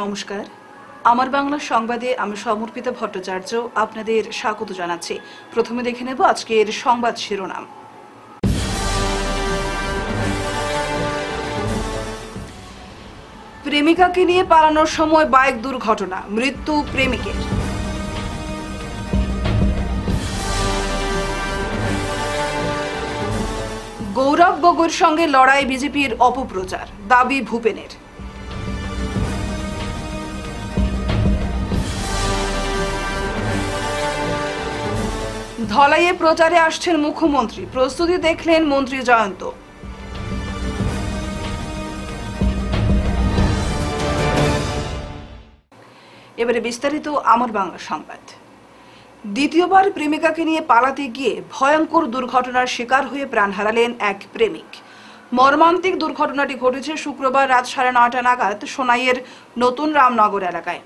নমস্কার। আমার বাংলা সংবাদে আমি সমর্পিত ভট্টাচার্য আপনাদের স্বাগত জানাচ্ছি। প্রথমে দেখে নেব আজকের সংবাদ শিরোনাম। প্রেমিকাকে নিয়ে পালানোর সময় বাইক দুর্ঘটনা, মৃত্যু প্রেমিকের। গৌরব গগৈর সঙ্গে লড়াই বিজেপির অপপ্রচার, দাবি ভূপেনের। ধলাইয়ে প্রচারে আসছেন মুখ্যমন্ত্রী। প্রস্তুতি দেখলেন মন্ত্রী জয়ন্ত। এবারে বিস্তারিত আমার বাংলা সংবাদ। দ্বিতীয়বার প্রেমিকাকে নিয়ে পালাতে গিয়ে ভয়ঙ্কর দুর্ঘটনার শিকার হয়ে প্রাণ হারালেন এক প্রেমিক। মর্মান্তিক দুর্ঘটনাটি ঘটেছে শুক্রবার রাত সাড়ে নয়টা নাগাদ সোনাইয়ের নতুন রামনগর এলাকায়।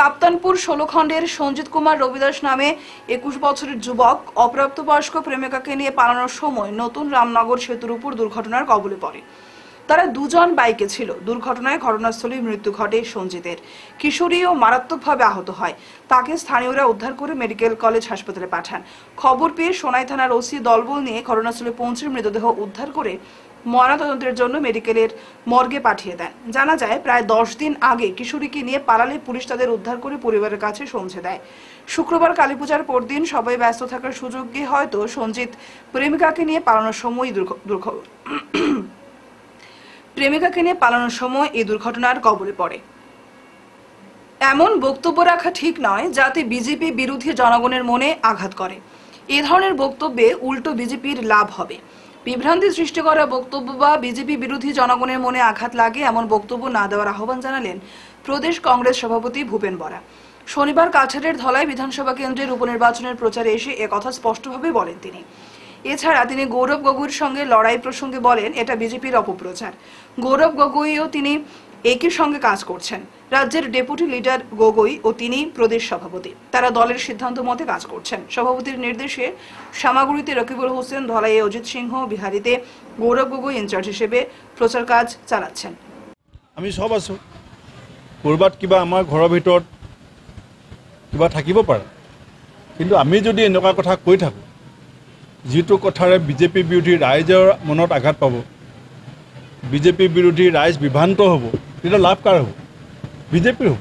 কাপ্তানপুর ষোলখণ্ডের সঞ্জিত কুমার রবিদাস নামে একুশ বছরের যুবক, অপ্রাপ্তবয়স্ক প্রেমিকাকে নিয়ে পালানোর সময় নতুন রামনগর সেতুর উপর দুর্ঘটনার কবলে পড়ে। তারা দুজন বাইকে ছিল। দুর্ঘটনায় ঘটনাস্থলেই মৃত্যু ঘটে সঞ্জিতের। কিশোরীও মারাত্মকভাবে আহত হয়। তাকে স্থানীয়রা উদ্ধার করে মেডিকেল কলেজ হাসপাতালে পাঠান। খবর পেয়ে সোনাই থানার ওসি দলবল নিয়ে ঘটনাস্থলে পৌঁছে মৃতদেহ উদ্ধার করে ময়নাতদন্তের জন্য মেডিকেলের মর্গে পাঠিয়ে দেন। জানা যায়, প্রায় দশ দিন আগে কিশোরীকে নিয়ে পালালে পুলিশ তাদের উদ্ধার করে পরিবারের কাছে পৌঁছে দেয়। শুক্রবার কালীপূজার পরদিন সবাই ব্যস্ত থাকার সুযোগ হয়তো সঞ্জিত প্রেমিকাকে নিয়ে পালানোর সময় দুর্ঘ- দুর্ঘ, প্রেমিকাকে নিয়ে পালানোর সময় এই দুর্ঘটনার কবলে পড়ে। এমন বক্তব্য রাখা ঠিক নয় যাতে বিজেপি বিরোধী জনগণের মনে আঘাত করে। এ ধরনের বক্তব্যে উল্টো বিজেপির লাভ হবে। বিভ্রান্তি সৃষ্টি করা বক্তব্য বা বিজেপি বিরোধী জনগণের মনে আঘাত লাগে এমন বক্তব্য না দেওয়ার আহ্বান জানালেন প্রদেশ কংগ্রেস সভাপতি ভূপেন বরা। শনিবার কাছাড়ের ধলাই বিধানসভা কেন্দ্রের উপনির্বাচনের প্রচারে এসে একথা স্পষ্টভাবে বলেন তিনি। এছাড়া তিনি গৌরব গগুইর সঙ্গে লড়াই প্রসঙ্গে বলেন, এটা বিজেপির অপপ্রচার। গৌরব গগুইও তিনি একই সঙ্গে কাজ করছেন। রাজ্যের ডেপুটি লিডার গগৈ ও তিনি প্রদেশ সভাপতি। তারা দলের সিদ্ধান্ত মতে কাজ করছেন। সভাপতির নির্দেশে সামাগুড়িতে রকিবুল হোসেন ধলাইয়ে অজিত সিংহ, বিহারিতে গৌরব গগৈ ইনচার্জ হিসেবে প্রচার কাজ চালাচ্ছেন। আমি সব আছোঁ। ক'ৰবাত কিবা আমাৰ ঘৰৰ ভিতৰত কিবা থাকিব পাৰে। কিন্তু আমি যদি এনেকুৱা কথা কৈ থাকোঁ, যিটো কথাৰে বিজেপি বিৰোধী ৰাইজৰ মনত আঘাত পাব, বিজেপি বিৰোধী ৰাইজ বিভ্ৰান্ত হ'ব তেতিয়া লাভ কাৰ হ'ব। বিজেপিৰ হ'ব।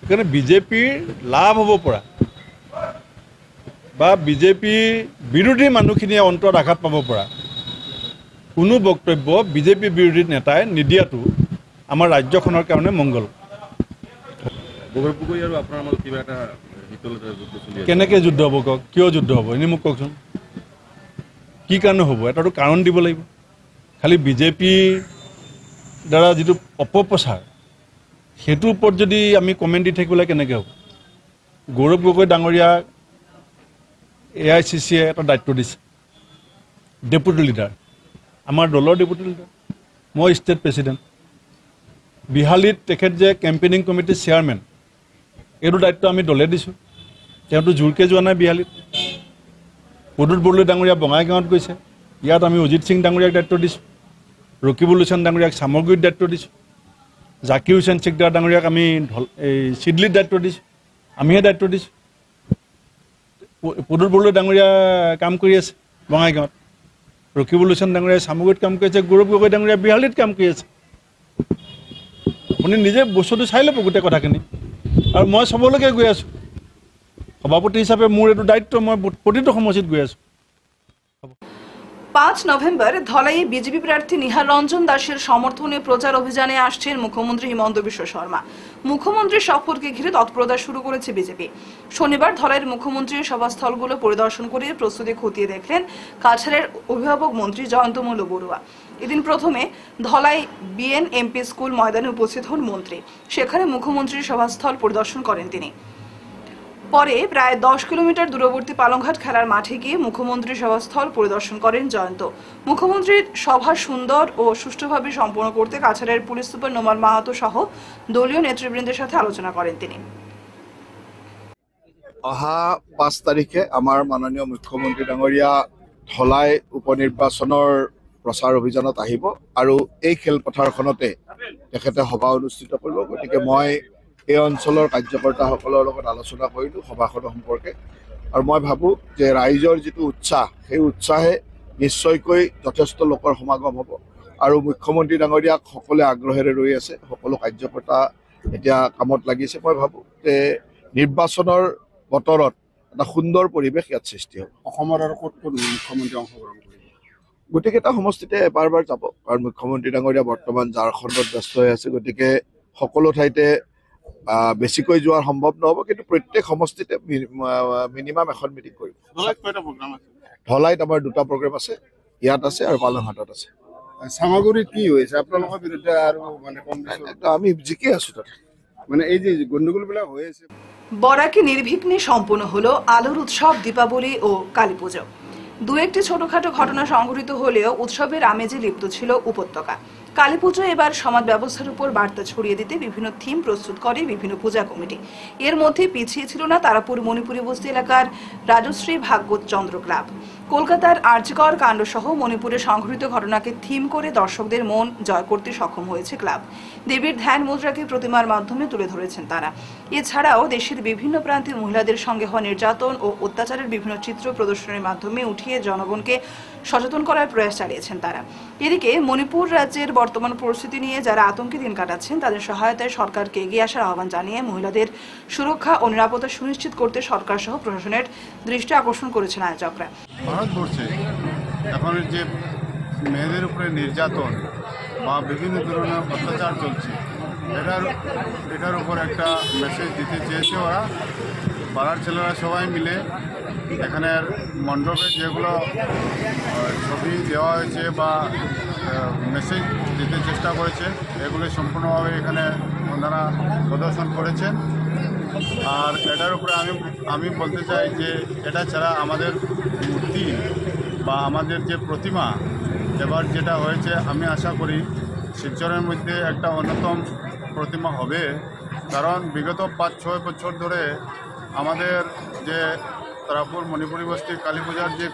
সেইকাৰণে বিজেপিৰ লাভ হ'ব পৰা। বা বিজেপি বিৰোধী মানুহখিনিয়ে অন্তৰত আঘাত পাব পৰা। কোনো বক্তব্য বিজেপি বিৰোধী নেতাই নিদিয়াটো আমাৰ ৰাজ্যখনৰ কাৰণে মংগল। কেনেকৈ যুদ্ধ হ'ব কওক? কিয় যুদ্ধ হ'ব? এনেই মোক কওকচোন। কি কাৰণে হ'ব? এটাতো কাৰণ দিব লাগিব। খালি বিজেপিৰ দ্বাৰা যিটো অপপ্ৰচাৰ সেইটোৰ ওপৰত যদি আমি কমেণ্ট দি থাকিবলৈ কেনেকৈ হ'ব? গৌৰৱ গগৈ ডাঙৰীয়াক এ আই চি চিয়ে এটা দায়িত্ব দিছে। ডেপুটি লিডাৰ আমাৰ দলৰ ডেপুটি লিডাৰ মই ষ্টেট প্ৰেচিডেণ্ট বিহালীত তেখেত যে কেম্পেইনিং কমিটিৰ চেয়াৰমেন এইটো দায়িত্ব আমি দলে দিছোঁ। তেওঁতো জোৰকৈ যোৱা নাই বিহালীত। প্ৰদূত বৰদলৈ ডাঙৰীয়া বঙাইগাঁৱত গৈছে। ইয়াত আমি অজিত সিং ডাঙৰীয়াক দায়িত্ব দিছোঁ। ৰকিবুল হুছেইন ডাঙৰীয়াক চামগুৰিত দায়িত্ব দিছোঁ। জাকিৰ হুছেইন চিকদাৰ ডাঙৰীয়াক আমি ঢল এই চিডলিত দায়িত্ব দিছোঁ। আমিহে দায়িত্ব দিছোঁ। প- প্ৰদূত বৰদলৈ ডাঙৰীয়া কাম কৰি আছে বঙাইগাঁৱত। ৰকিবুল হুছেইন ডাঙৰীয়াই চামগুৰিত কাম কৰি আছে গৌৰৱ গগৈ ডাঙৰীয়া বিহালীত কাম কৰি আছে। আপুনি নিজে বস্তুটো চাই ল'ব গোটেই কথাখিনি। আৰু মই চবলৈকে গৈ আছোঁ। সভাপতি হিচাপে মোৰ এইটো দায়িত্ব মই প্ৰতিটো সমষ্টিত গৈ আছোঁ। পাঁচ নভেম্বর ধলাইয়ে বিজেপি প্রার্থী নিহার রঞ্জন দাসের সমর্থনে প্রচার অভিযানে আসছেন মুখ্যমন্ত্রী হিমন্ত বিশ্ব শর্মা। মুখ্যমন্ত্রীর সফরকে ঘিরে তৎপরতা শুরু করেছে বিজেপি। শনিবার ধলাইয়ের মুখ্যমন্ত্রীর সভাস্থলগুলো পরিদর্শন করে প্রস্তুতি খতিয়ে দেখলেন কাছাড়ের অভিভাবক মন্ত্রী জয়ন্তমল্ল বড়ুয়া। এদিন প্রথমে ধলাই বিএন এমপি স্কুল ময়দানে উপস্থিত হন মন্ত্রী। সেখানে মুখ্যমন্ত্রীর সভাস্থল পরিদর্শন করেন তিনি। পরে প্রায় দশ কিলোমিটার দূরবর্তী পালংঘাট খেলার মাঠে গিয়ে মুখ্যমন্ত্রী সভাস্থল পরিদর্শন করেন জয়ন্ত। মুখ্যমন্ত্রীর সভা সুন্দর ও সুষ্ঠুভাবে সম্পন্ন করতে কাছাড়ের পুলিশ সুপার নোমান মাহাতো সহ দলীয় নেতৃবৃন্দের সাথে আলোচনা করেন তিনি। অহা পাঁচ তাৰিখে আমাৰ মাননীয় মুখ্যমন্ত্ৰী ডাঙৰীয়া ধলাই উপনিৰ্বাচনৰ প্ৰচাৰ অভিযানত আহিব আৰু এই খেলপথাৰখনতে তেখেতে সভা অনুষ্ঠিত কৰিব। গতিকে মই এই অঞ্চলৰ কাৰ্যকৰ্তাসকলৰ লগত আলোচনা কৰিলোঁ সভাখনৰ সম্পৰ্কে। আৰু মই ভাবোঁ যে ৰাইজৰ যিটো উৎসাহ সেই উৎসাহে নিশ্চয়কৈ যথেষ্ট লোকৰ সমাগম হ'ব। আৰু মুখ্যমন্ত্ৰী ডাঙৰীয়াক সকলোৱে আগ্ৰহেৰে ৰৈ আছে সকলো কাৰ্যকৰ্তা এতিয়া কামত লাগিছে। মই ভাবোঁ যে নিৰ্বাচনৰ বতৰত এটা সুন্দৰ পৰিৱেশ ইয়াত সৃষ্টি হ'ব। অসমৰ আৰু ক'ত ক'ত মুখ্যমন্ত্ৰী অংশগ্ৰহণ কৰিব? গোটেইকেইটা সমষ্টিতে এবাৰ এবাৰ যাব। কাৰণ মুখ্যমন্ত্ৰী ডাঙৰীয়া বৰ্তমান ঝাৰখণ্ডত ব্যস্ত হৈ আছে। গতিকে সকলো ঠাইতে বেছিকৈ যোৱাৰ সম্ভৱ নহ'ব কিন্তু প্ৰত্যেক সমষ্টিতে মিনিমাম এখন মিটিং কৰিব ধলাইত আমাৰ দুটা প্ৰগ্ৰেম আছে ইয়াত আছে আৰু পালংঘাটত আছে। চামাগুৰিত কি হৈছে? আপোনালোকৰ বিৰুদ্ধে আৰু মানে আমি জিকি আছো তাতে। মানে এই যে গণ্ডগোলবিলাক হৈ আছে বরাকে নির্বিঘ্নে সম্পন্ন হলো আলোর উৎসব দীপাবলি ও কালী পুজো। দু একটি ছোটখাটো ঘটনা সংঘটিত হলেও উৎসবের আমেজে লিপ্ত ছিল উপত্যকা। কালী পুজো এবার সমাজ ব্যবস্থার উপর বার্তা ছড়িয়ে দিতে বিভিন্ন থিম প্রস্তুত করে বিভিন্ন পূজা কমিটি। এর মধ্যে পিছিয়ে ছিল না তারাপুর মণিপুরী বস্তি এলাকার রাজশ্রী ভাগবত চন্দ্র ক্লাব। কলকাতার আর্যকর কাণ্ড সহ মণিপুরে সংঘটিত ঘটনাকে থিম করে দর্শকদের মন জয় করতে সক্ষম হয়েছে ক্লাব। দেবীর ধ্যান মুদ্রাকে প্রতিমার মাধ্যমে তুলে ধরেছেন তারা। এছাড়াও দেশের বিভিন্ন প্রান্তে মহিলাদের সঙ্গে হওয়া নির্যাতন ও অত্যাচারের বিভিন্ন চিত্র প্রদর্শনের মাধ্যমে উঠিয়ে জনগণকে সচেতন করার প্রয়াস চালিয়েছেন তারা। এদিকে মণিপুর রাজ্যের বর্তমান পরিস্থিতি নিয়ে যারা আতঙ্কে দিন কাটাচ্ছেন, তাদের সহায়তায় সরকারকে এগিয়ে আসার আহ্বান জানিয়ে মহিলাদের সুরক্ষা ও নিরাপত্তা সুনিশ্চিত করতে সরকার সহ প্রশাসনের দৃষ্টি আকর্ষণ করেছেন আয়োজকরা। যে মেয়েদের উপরে নির্যাতন বা বিভিন্ন ধরনের অত্যাচার চলছে, এটার এটার উপর একটা মেসেজ দিতে চেয়েছে ওরা। পাড়ার ছেলেরা সবাই মিলে এখানের মণ্ডপে যেগুলো ছবি দেওয়া হয়েছে বা মেসেজ দিতে চেষ্টা করেছে। এগুলি সম্পূর্ণভাবে এখানে ওনারা প্রদর্শন করেছেন। আর এটার উপরে আমি আমি বলতে চাই যে, এটা ছাড়া আমাদের মূর্তি বা আমাদের যে প্রতিমা, এবার যেটা হয়েছে, আমি আশা করি শিলচরের মধ্যে একটা অন্যতম প্রতিমা হবে। কারণ বিগত পাঁচ, ছয় বছর ধরে আমাদের যে তারাপুর মণিপুরী বস্তি কালী পূজার যে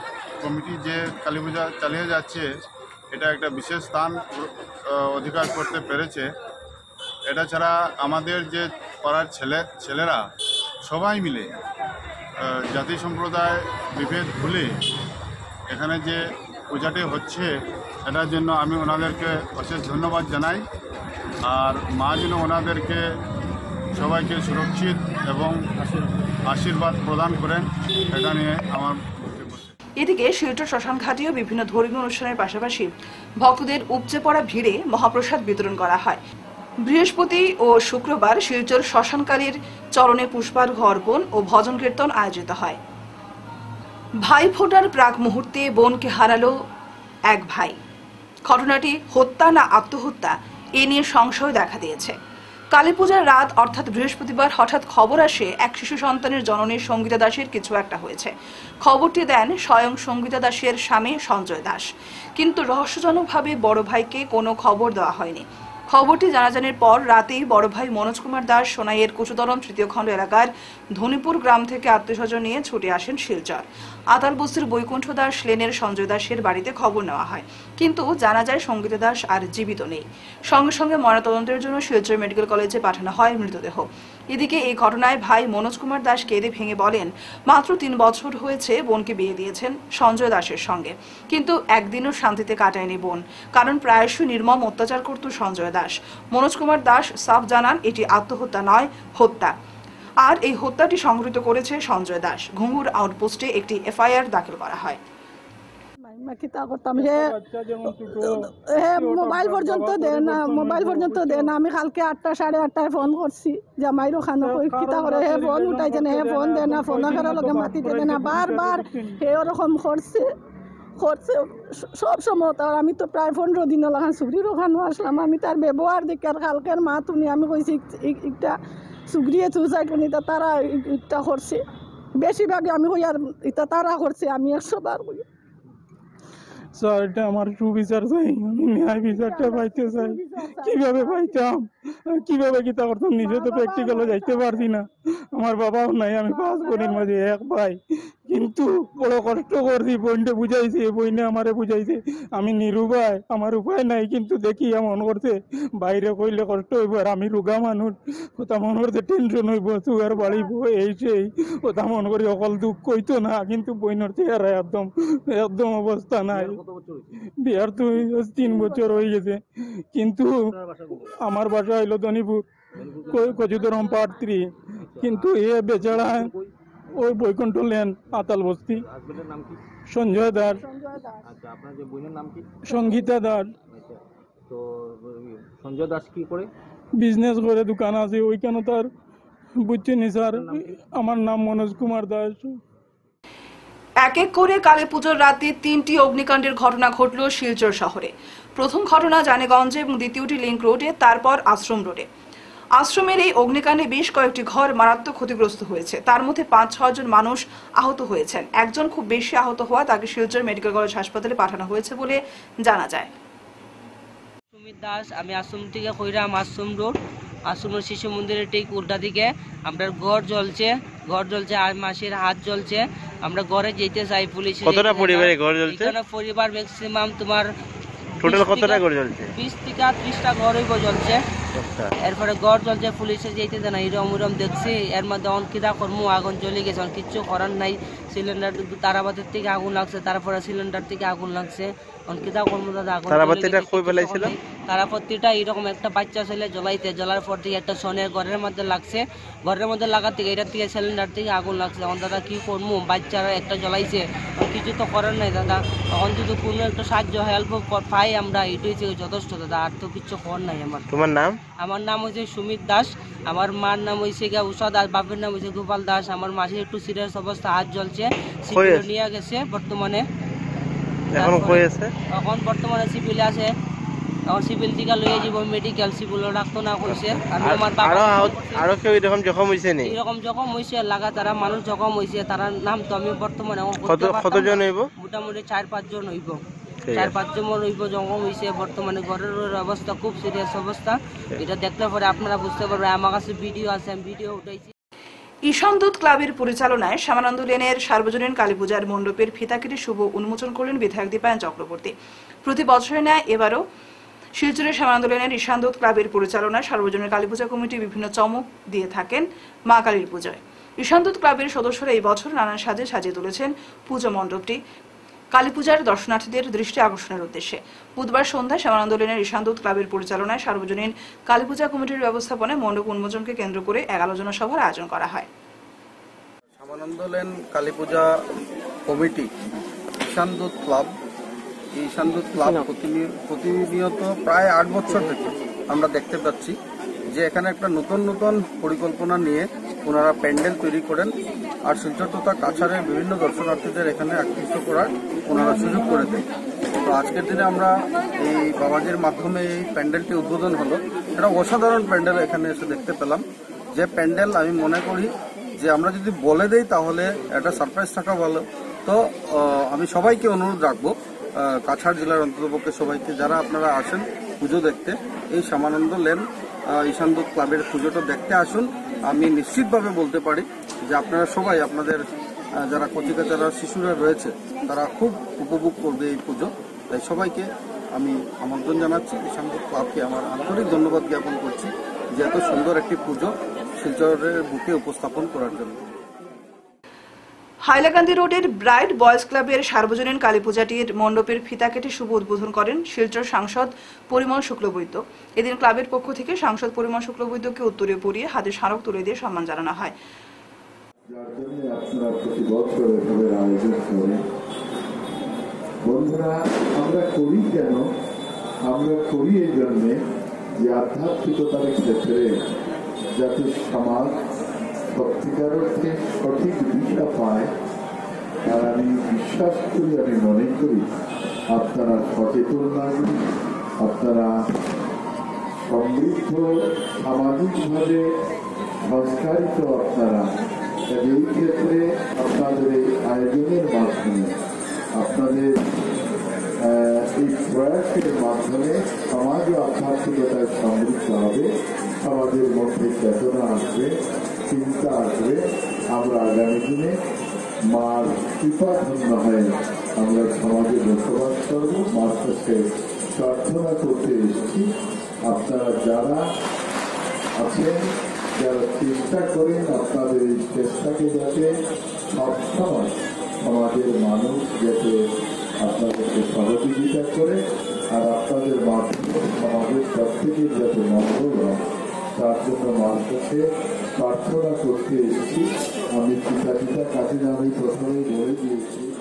কমিটি যে কালী পূজা চালিয়ে যাচ্ছে, এটা একটা বিশেষ স্থান অধিকার করতে পেরেছে এটা ছাড়া আমাদের যে পাড়ার ছেলে, ছেলেরা সবাই মিলে জাতি সম্প্রদায় বিভেদ ভুলে এখানে যে পূজাটি হচ্ছে এটার জন্য আমি ওনাদেরকে অশেষ ধন্যবাদ জানাই আর মা যেন ওনাদেরকে সবাইকে সুরক্ষিত এবং আশীর্বাদ প্রদান করেন, এটা নিয়ে আমার। এদিকে শিলচর শ্মশান ঘাটেও বিভিন্ন ধর্মীয় অনুষ্ঠানের পাশাপাশি ভক্তদের উপচে পড়া ভিড়ে মহাপ্রসাদ বিতরণ করা হয়। বৃহস্পতি ও শুক্রবার শিলচর শ্মশানকালীর চরণে পুষ্পার্ঘ অর্পণ ও ভজন কীর্তন আয়োজিত হয়। ভাই ফোটার প্রাক মুহূর্তে বোনকে হারালো এক ভাই। ঘটনাটি হত্যা না আত্মহত্যা এ নিয়ে সংশয় দেখা দিয়েছে। কালী পূজার রাত, অর্থাৎ বৃহস্পতিবার, হঠাৎ খবর আসে এক শিশু সন্তানের জননী সঙ্গীতা দাসের কিছু একটা হয়েছে। খবরটি দেন স্বয়ং সঙ্গীতা দাসের স্বামী সঞ্জয় দাস। কিন্তু রহস্যজনকভাবে বড় ভাইকে কোনো খবর দেওয়া হয়নি। খবরটি জানাজানির পর রাতেই বড় ভাই মনোজ কুমার দাস সোনাইয়ের কুচুদরম তৃতীয় খণ্ড এলাকার ধনীপুর গ্রাম থেকে আত্মীয়স্বজন নিয়ে ছুটে আসেন শিলচর। আতালবস্তির বৈকুণ্ঠ দাস লেনের সঞ্জয় দাসের বাড়িতে খবর নেওয়া হয়। কিন্তু জানা যায় সঙ্গীতা দাস আর জীবিত নেই। সঙ্গে সঙ্গে ময়নাতদন্তের জন্য শিলচর মেডিকেল কলেজে পাঠানো হয় মৃতদেহ। এদিকে এই ঘটনায় ভাই মনোজ কুমার দাস কেঁদে ভেঙে বলেন, মাত্র তিন বছর হয়েছে বোনকে বিয়ে দিয়েছেন সঞ্জয় দাসের সঙ্গে। কিন্তু একদিনও শান্তিতে কাটায়নি বোন। কারণ প্রায়শই নির্মম অত্যাচার করত সঞ্জয় দাস। মনোজ কুমার দাস সাফ জানান, এটি আত্মহত্যা নয়, হত্যা। আর এই হত্যাটি সংঘটিত করেছে সঞ্জয় দাস। ঘুঙুর আউটপোস্টে একটি এফআইআর দাখিল করা হয়। মোবাইল পর্যন্ত দে না, মোবাইল পর্যন্ত দে না। আমি আটটা, সাড়ে আটটায় ফোন করছি। না, হে, ফোন না, ফোন দে না। ওরকম করছে করছে। সব আমি তো প্রায় পনেরো দিন লাগান সুগরির ওখানে আসলাম। আমি তার ব্যবহার দেখি আর কালকের মা তুমি আমি কইছি একটা সুগরিয়ে চুসাইড করি তা তারা ইটা করছে। বেশিরভাগই আমি হই আর এটা তারা করছে আমি একশো বার হই। স্যার এটা আমার সুবিচার চাই। আমি ন্যায় বিচারটা পাইতে চাই। কীভাবে পাইতাম? কীভাবে কিতা করতাম? নিজে তো প্র্যাকটিক্যালও যাইতে পারছি না। আমার বাবাও নাই আমি পাঁচ বোনের মাঝে এক ভাই। কিন্তু বড় কষ্ট করছি বইনটা বুঝাইছে বইনে আমারে বুঝাইছে। আমি নিরুপায় আমার উপায় নাই কিন্তু দেখি এমন করছে। বাইরে কইলে কষ্ট হইব আর আমি রোগা মানুষ। ওটা মন করতে টেনশন হইব সুগার বাড়িব এই সেই। ওটা মন করি অকল দুঃখ কইতো না কিন্তু বইনের চেহারা একদম একদম অবস্থা নাই। বিয়ার তো তিন বছর হয়ে গেছে। কিন্তু আমার বাসা হইল ধনীপুর কচুদরম পার্ট থ্রি। কিন্তু এ বেচারা ওই বৈকুণ্ঠ লেন আতাল বস্তি। হাজবেন্ডের নাম কি? সঞ্জয় দাস আচ্ছা আপনার যে বোনের নাম কি? সঙ্গীতা দাস আচ্ছা তো সঞ্জয় দাস কি করে? বিজনেস করে দোকান আছে ওইখানে তার বুঝছেন স্যার। আমার নাম মনোজ কুমার দাস। এক এক করে কালী পুজোর রাতে তিনটি অগ্নিকাণ্ডের ঘটনা ঘটল শিলচর শহরে। প্রথম ঘটনা জানেগঞ্জে এবং দ্বিতীয়টি লিংক রোডে তারপর আশ্রম রোডে। আশ্রমের এই অগ্নিকাণ্ডে বেশ কয়েকটি ঘর মারাত্মক ক্ষতিগ্রস্ত হয়েছে। তার মধ্যে পাঁচ ছজন মানুষ আহত হয়েছেন। একজন খুব বেশি আহত হওয়া তাকে শিলচর মেডিকেল কলেজ হাসপাতালে পাঠানো হয়েছে বলে জানা যায়। সুমিত দাস আমি আশ্রম থেকে কইরাম আশ্রম রোড আশ্রমের শিশু মন্দিরের ঠিক উল্টা দিকে। আমরা ঘর জ্বলছে ঘর জ্বলছে আর মাসের হাত জ্বলছে। আমরা ঘরে যেতে চাই পুলিশ কতটা পরিবারে ঘর জ্বলছে? এখানে পরিবার ম্যাক্সিমাম তোমার টোটাল কতটা থেকে- করে জ্বলছে? 20 থেকে ত্রিশটা ঘর হইব জ্বলছে। এরপরে ঘর জ্বলছে পুলিশে যেতে না এরম এরম দেখছি এর মধ্যে অনকিতা কর্ম আগুন জ্বলে গেছে অন কিচ্ছু করার নাই। সিলিন্ডার তারাবাতের থেকে আগুন লাগছে তারপরে সিলিন্ডার থেকে আগুন লাগছে অনকিতা কর্ম দাদা আগুন তারাবাতিটা কই ফেলাইছিল? তারাপত্তিটা এরকম একটা বাচ্চা ছেলে জ্বলাইতে জ্বলার পর থেকে একটা সোনের ঘরের মধ্যে লাগছে। ঘরের মধ্যে লাগার থেকে এটার থেকে সিলিন্ডার থেকে আগুন লাগছে। আমার দাদা কি করব বাচ্চারা একটা জ্বলাইছে কিছু তো করার নাই দাদা। তখন যদি কোনো একটা সাহায্য হেল্প পাই আমরা এটাই যথেষ্ট দাদা। আর তো কিছু কর নাই আমার। তোমার নাম? আমার নাম হচ্ছে সুমিত দাস আমার মার নাম হয়েছে গিয়া উষা দাস বাপের নাম হয়েছে গোপাল দাস আমার মাসে একটু সিরিয়াস অবস্থা হাত জ্বলছে নিয়ে গেছে বর্তমানে। এখন বর্তমানে সিভিলে আছে। এখন সিভিল থেকে লইয়ে যাব মেডিকেল সিভিল ডাক্তার না কইছে আমি আর- আমার বাবা আরও কেউ এরকম জখম হয়েছে নি? এরকম যখন হয়েছে লাগা তারা মানুষ যখন হয়েছে তারা নাম তো আমি বর্তমানে কত কতজন। হইব? মোটামুটি চার পাঁচজন হইব। চার। পাঁচজন হইব জখম হয়েছে বর্তমানে ঘরের অবস্থা খুব সিরিয়াস অবস্থা। এটা দেখলে পরে আপনারা বুঝতে পারবেন আমার কাছে ভিডিও আছে আমি ভিডিও উঠাইছি। ঈশান দুধ ক্লাবের পরিচালনায় শ্যামানন্দ লেনের সার্বজনীন কালী পূজার মণ্ডপের ফিতাকেটে শুভ উন্মোচন করলেন বিধায়ক দীপায়ন চক্রবর্তী। প্রতি বছরের ন্যায় এবারও শিলচরের শ্যামানন্দ লেনের ঈশান দুধ ক্লাবের পরিচালনায় সার্বজনীন কালী পূজা কমিটি বিভিন্ন চমক দিয়ে থাকেন মা কালীর পূজায়। ঈশান দুধ ক্লাবের সদস্যরা এই বছর নানান সাজে সাজিয়ে তুলেছেন পুজো মণ্ডপটি। কালী পূজার দর্শনার্থীদের দৃষ্টি আকর্ষণের উদ্দেশ্যে। বুধবার সন্ধ্যায় শ্যামানন্দ লেনের ঈশানদূত ক্লাবের পরিচালনায় সার্বজনীন কালীপূজা কমিটির ব্যবস্থাপনায় মণ্ডপ উন্মোচনকে কেন্দ্র করে এক আলোচনা সভার আয়োজন করা হয়। Shyamananda lane Kali committee Ishanduta club এই ঈশানদূত ক্লাব প্রতিনি- প্রতিনিয়ত প্রায় আট বছর থেকে আমরা দেখতে পাচ্ছি যে এখানে একটা নতুন নতুন পরিকল্পনা নিয়ে ওনারা প্যান্ডেল তৈরি করেন। আর শিলচর তথা কাছাড়ের বিভিন্ন দর্শনার্থীদের এখানে আকৃষ্ট করার ওনারা সুযোগ করে দেন। তো আজকের দিনে আমরা এই বাবাজির মাধ্যমে এই প্যান্ডেলটি উদ্বোধন হলো। এটা অসাধারণ প্যান্ডেল এখানে এসে দেখতে পেলাম। যে প্যান্ডেল আমি মনে করি যে আমরা যদি বলে দেই তাহলে একটা সারপ্রাইজ থাকা ভালো। তো আমি সবাইকে অনুরোধ রাখব কাছাড় জেলার অন্ততপক্ষে সবাইকে যারা আপনারা আসেন পুজো দেখতে এই শ্যামানন্দ লেন আহ, ঈশানদূত ক্লাবের পুজোটা দেখতে আসুন। আমি নিশ্চিতভাবে বলতে পারি যে আপনারা সবাই আপনাদের যারা কচিকা যারা শিশুরা রয়েছে, তারা খুব উপভোগ করবে এই পুজো। তাই সবাইকে আমি আমন্ত্রণ জানাচ্ছি। ঈশানদূত ক্লাবকে আমার আন্তরিক ধন্যবাদ জ্ঞাপন করছি যে এত সুন্দর একটি পুজো শিলচরের বুকে উপস্থাপন করার জন্য। হাইলাকান্দি রোডের ব্রাইট বয়েজ ক্লাবের সার্বজনীন কালী পূজাটির মণ্ডপের ফিতা কেটে শুভ উদ্বোধন করেন শিলচর সাংসদ পরিমল শুক্লবৈদ্য। এদিন ক্লাবের পক্ষ থেকে সাংসদ পরিমল শুক্লবৈদ্যকে উত্তরে পড়িয়ে হাতে স্মারক তুলে দিয়ে সম্মান জানানো হয়। আপনারা বন্ধুরা, আমরা করি কেন? আমরা করি এই জন্যে যে আধ্যাত্মিকতার ক্ষেত্রে যাতে সমাজ সত্যিকার অর্থে সঠিক দিশা পায় আর আমি বিশ্বাস করি, আমি মনে করি, আপনারা সচেতন নাগরিক আপনারা সমৃদ্ধ সামাজিকভাবে সংস্কারিত আপনারা। এই ক্ষেত্রে আপনাদের এই আয়োজনের মাধ্যমে আপনাদের আহ, এই প্রয়াসের মাধ্যমে সমাজ ও আধ্যাত্মিকতায় সমৃদ্ধ হবে সমাজের মধ্যে চেতনা আসবে চিন্তা আসবে আমরা আগামী দিনে মার কৃপা ধন্য হয় আমরা সমাজে বসবাস করব মার কাছে প্রার্থনা করতে এসেছি আপনারা যারা আছেন যারা চেষ্টা করেন আপনাদের এই চেষ্টাকে যাতে সবসময় সমাজের মানুষ যাতে আপনাদেরকে সহযোগিতা করে আর আপনাদের মাধ্যমে সমাজের প্রত্যেকের যাতে মঙ্গল হয়, তার জন্য কাছে প্রার্থনা করতে এসেছি। আমি পিতা পিতা কাছে আমি প্রথমে বলে দিয়েছি।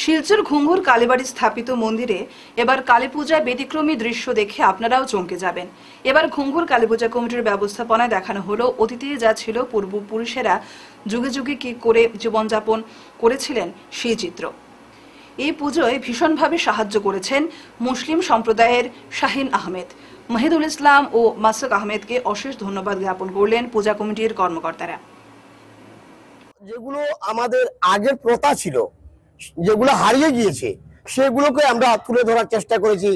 শিলচর ঘুঙ্গুর কালীবাড়ি স্থাপিত মন্দিরে এবার কালী পূজায় ব্যতিক্রমী দৃশ্য দেখে আপনারাও চমকে যাবেন। এবার ঘুঙ্গুর কালী পূজা কমিটির ব্যবস্থাপনায় দেখানো হলো অতীতে যা ছিল পূর্বপুরুষেরা যুগে যুগে কি করে জীবনযাপন করেছিলেন সেই চিত্র। এই পুজোয় ভীষণভাবে সাহায্য করেছেন মুসলিম সম্প্রদায়ের শাহিন আহমেদ। মহিদুল ইসলাম ও মাসুক আহমেদকে অশেষ ধন্যবাদ জ্ঞাপন করলেন পূজা কমিটির কর্মকর্তারা। যেগুলো আমাদের আগের প্রথা ছিল যেগুলো হারিয়ে গিয়েছে, সেগুলোকে আমরা তুলে ধরার চেষ্টা করেছি।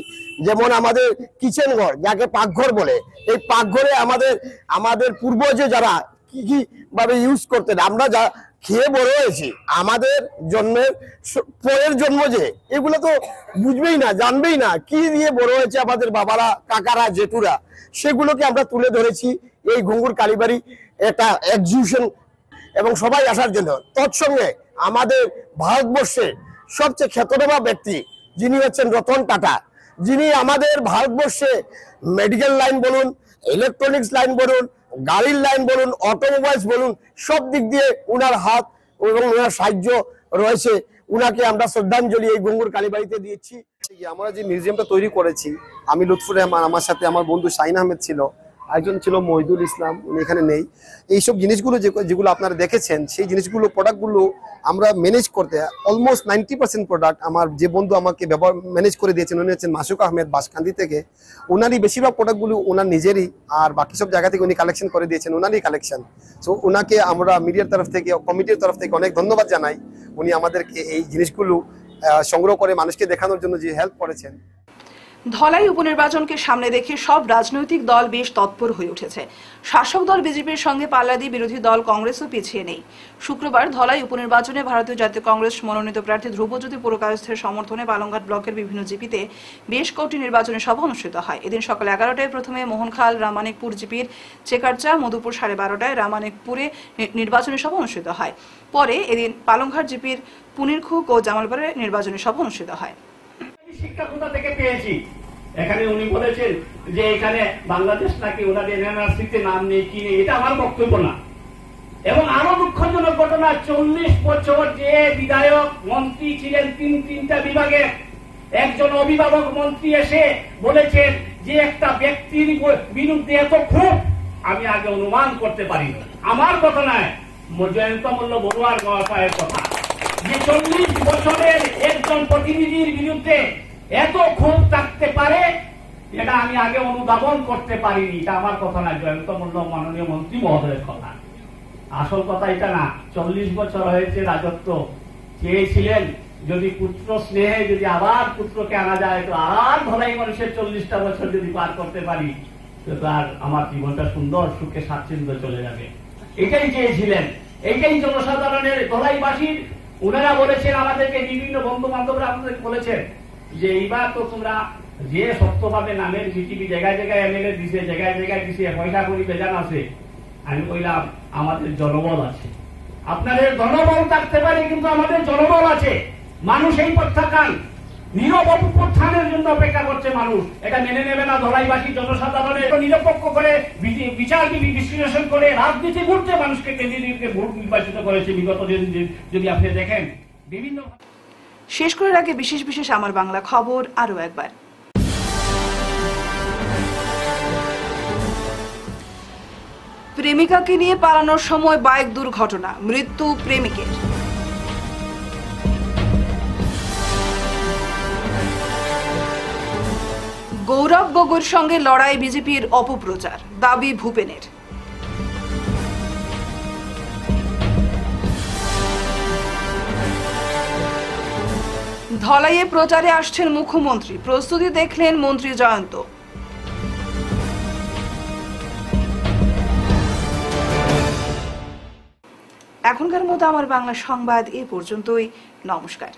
যেমন আমাদের কিচেন ঘর, যাকে পাকঘর বলে, এই পাকঘরে আমাদের আমাদের পূর্বজে যারা কি কি ভাবে ইউজ করতেন, আমরা যা খেয়ে বড় হয়েছি, আমাদের জন্মের পরের জন্ম যে, এগুলো তো বুঝবেই না, জানবেই না, কি দিয়ে বড় হয়েছে আমাদের বাবারা, কাকারা, জেঠুরা, সেগুলোকে আমরা তুলে ধরেছি এই ঘুঙ্গুর কালীবাড়ি একটা এক্সিবিশন এবং সবাই আসার জন্য। তৎসঙ্গে আমাদের ভারতবর্ষে সবচেয়ে খ্যাতনামা ব্যক্তি যিনি হচ্ছেন রতন টাটা। যিনি আমাদের ভারতবর্ষে মেডিকেল লাইন বলুন ইলেকট্রনিক্স লাইন বলুন, গাড়ির লাইন বলুন অটোমোবাইলস বলুন, সব দিক দিয়ে উনার হাত এবং উনার সাহায্য রয়েছে। উনাকে আমরা শ্রদ্ধাঞ্জলি এই গঙ্গুর কালীবাড়িতে দিয়েছি আমরা যে মিউজিয়ামটা তৈরি করেছি, আমি লুৎফুর রহমান, আমার সাথে আমার বন্ধু শাহিন আহমেদ ছিল একজন ছিল মহিদুল ইসলাম, উনি এখানে নেই। এইসব জিনিসগুলো যেগুলো আপনারা দেখেছেন, সেই জিনিসগুলো প্রোডাক্টগুলো আমরা ম্যানেজ করতে অলমোস্ট নাইনটি পার্সেন্ট প্রোডাক্ট আমার যে বন্ধু আমাকে ব্যবহার ম্যানেজ করে দিয়েছেন, উনি হচ্ছেন মাসুক আহমেদ বাসকান্দি থেকে। ওনারই বেশিরভাগ প্রোডাক্টগুলো ওনার নিজেরই, আর বাকি সব জায়গা থেকে উনি কালেকশন করে দিয়েছেন ওনারই কালেকশন সো ওনাকে আমরা মিডিয়ার তরফ থেকে কমিটির তরফ থেকে অনেক ধন্যবাদ জানাই। উনি আমাদেরকে এই জিনিসগুলো সংগ্রহ করে মানুষকে দেখানোর জন্য যে হেল্প করেছেন। ধলাই উপনির্বাচনকে সামনে রেখে সব রাজনৈতিক দল বেশ তৎপর হয়ে উঠেছে। শাসক দল বিজেপির সঙ্গে পাল্লা দিয়ে বিরোধী দল কংগ্রেসও পিছিয়ে নেই। শুক্রবার ধলাই উপনির্বাচনে ভারতীয় জাতীয় কংগ্রেস মনোনীত প্রার্থী ধ্রুবজ্যোতি পুরকায়স্থের সমর্থনে বালংঘাট ব্লকের বিভিন্ন জিপিতে বেশ কয়েকটি নির্বাচনী সভা অনুষ্ঠিত হয়। এদিন সকাল এগারোটায় প্রথমে মোহনখাল, রামানিকপুর জিপির চেকারচা, মধুপুর সাড়ে বারোটায় রামানিকপুরে নির্বাচনী সভা অনুষ্ঠিত হয়। পরে এদিন পালংঘাট জিপির পুনিরখুক ও জামালপুরে নির্বাচনী সভা অনুষ্ঠিত হয়। শিক্ষা কোথা থেকে পেয়েছি। এখানে উনি বলেছেন যে এখানে বাংলাদেশ নাকি ওনাদের এনআরসিতে নাম নেই, কি নেই, এটা আমার বক্তব্য না। এবং আরও দুঃখজনক ঘটনা, চল্লিশ বছর যে বিধায়ক মন্ত্রী ছিলেন তিন তিনটা বিভাগে, একজন অভিভাবক মন্ত্রী এসে বলেছেন যে একটা ব্যক্তির বিরুদ্ধে এত খুব আমি আগে অনুমান করতে পারি আমার কথা নয়, জয়ন্ত মল্ল বড়ুয়ার মহাশয়ের কথা। যে চল্লিশ বছরের একজন প্রতিনিধির বিরুদ্ধে এত ক্ষোভ থাকতে পারে এটা আমি আগে অনুধাবন করতে পারিনি। এটা আমার কথা না জয়ন্ত মল্ল মাননীয় মন্ত্রী মহোদয়ের কথা। আসল কথা এটা না, চল্লিশ বছর হয়েছে রাজত্ব। চেয়েছিলেন, যদি পুত্র স্নেহে যদি আবার পুত্রকে আনা যায়, তো আর ধলাই মানুষের চল্লিশটা বছর যদি পার করতে পারি, তো তার আমার জীবনটা সুন্দর সুখে স্বাচ্ছন্দ্য চলে যাবে। এটাই চেয়েছিলেন। এটাই জনসাধারণের ধলাইবাসীর ওনারা বলেছেন, আমাদেরকে বিভিন্ন বন্ধু বান্ধবরা আমাদের বলেছেন যে এইবার তো তোমরা যে সত্যভাবে নামের বিটিভি জায়গায় জায়গায় এমএলএ দিছে, জায়গায় জায়গায় দিছে, পয়সা করি বেজান আছে, আমি কইলাম আমাদের জনবল আছে। আপনাদের জনবল থাকতে পারে কিন্তু আমাদের জনবল আছে। মানুষ এই প্রত্যাখ্যান নীরব অপপ্রত্থানের জন্য অপেক্ষা করছে মানুষ। এটা মেনে নেবে না ধলাইবাসী জনসাধারণের। নিরপেক্ষ করে বিচার বিশ্লেষণ করে রাজনীতি করতে মানুষকে কেন্দ্রীয়কে ভোট নির্বাচিত করেছে বিগত দিন- যদি আপনি দেখেন, বিভিন্ন শেষ করার আগে বিশেষ বিশেষ আমার বাংলা খবর আরও একবার। প্রেমিকাকে নিয়ে পালানোর সময় বাইক দুর্ঘটনা, মৃত্যু প্রেমিকের। গৌরব গগৈর সঙ্গে লড়াই বিজেপির অপপ্রচার, দাবি ভূপেনের। ধলাইয়ে প্রচারে আসছেন মুখ্যমন্ত্রী। প্রস্তুতি দেখলেন মন্ত্রী জয়ন্ত। এখনকার মতো আমার বাংলা সংবাদ এ পর্যন্তই। নমস্কার।